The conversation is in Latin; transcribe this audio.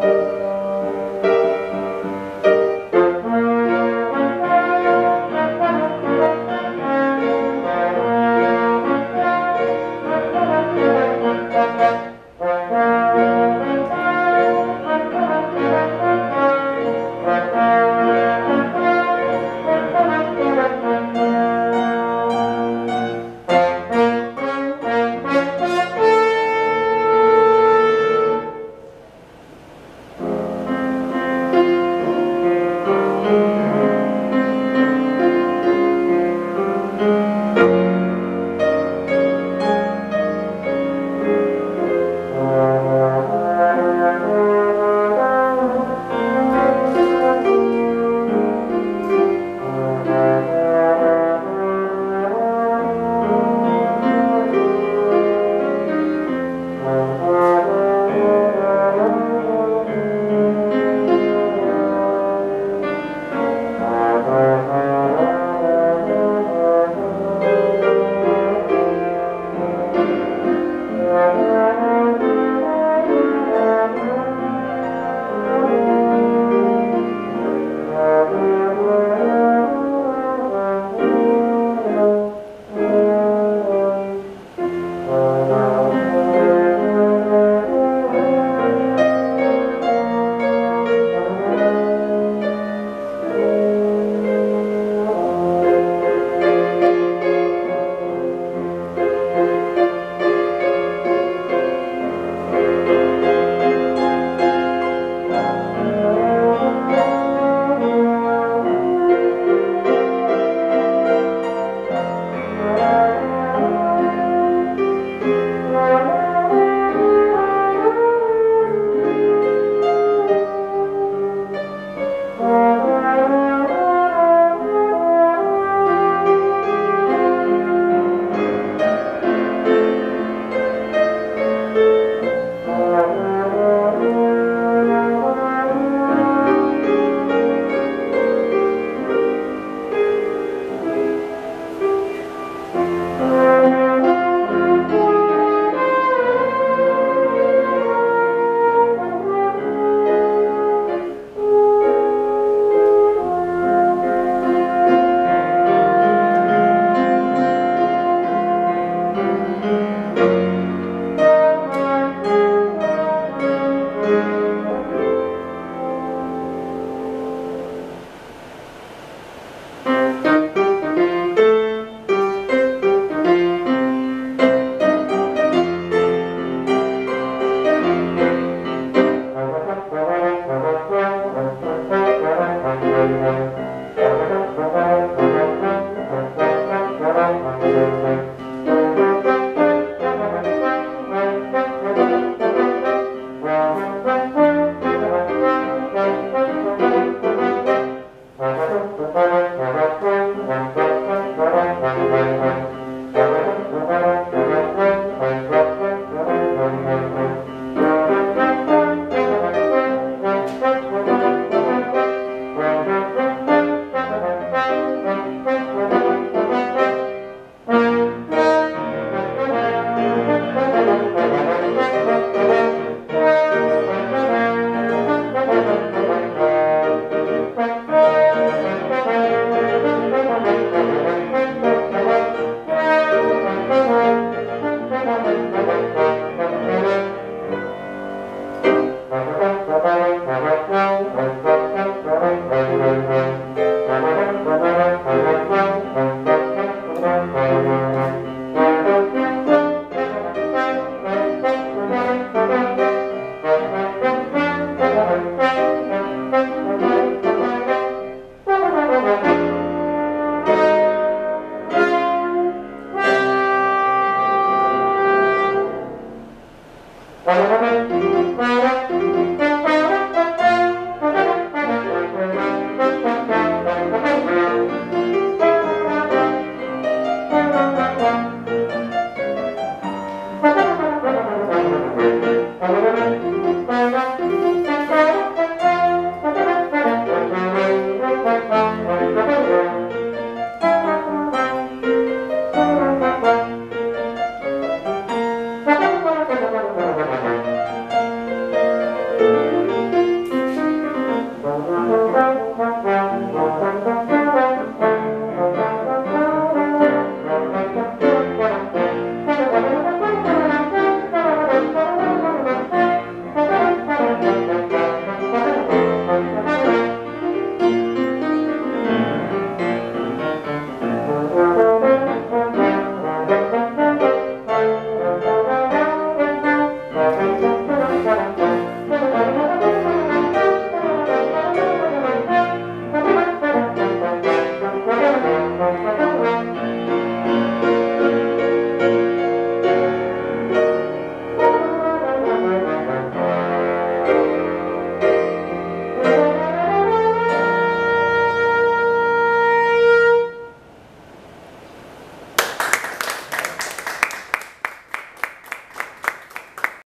Thank you. Thank Thank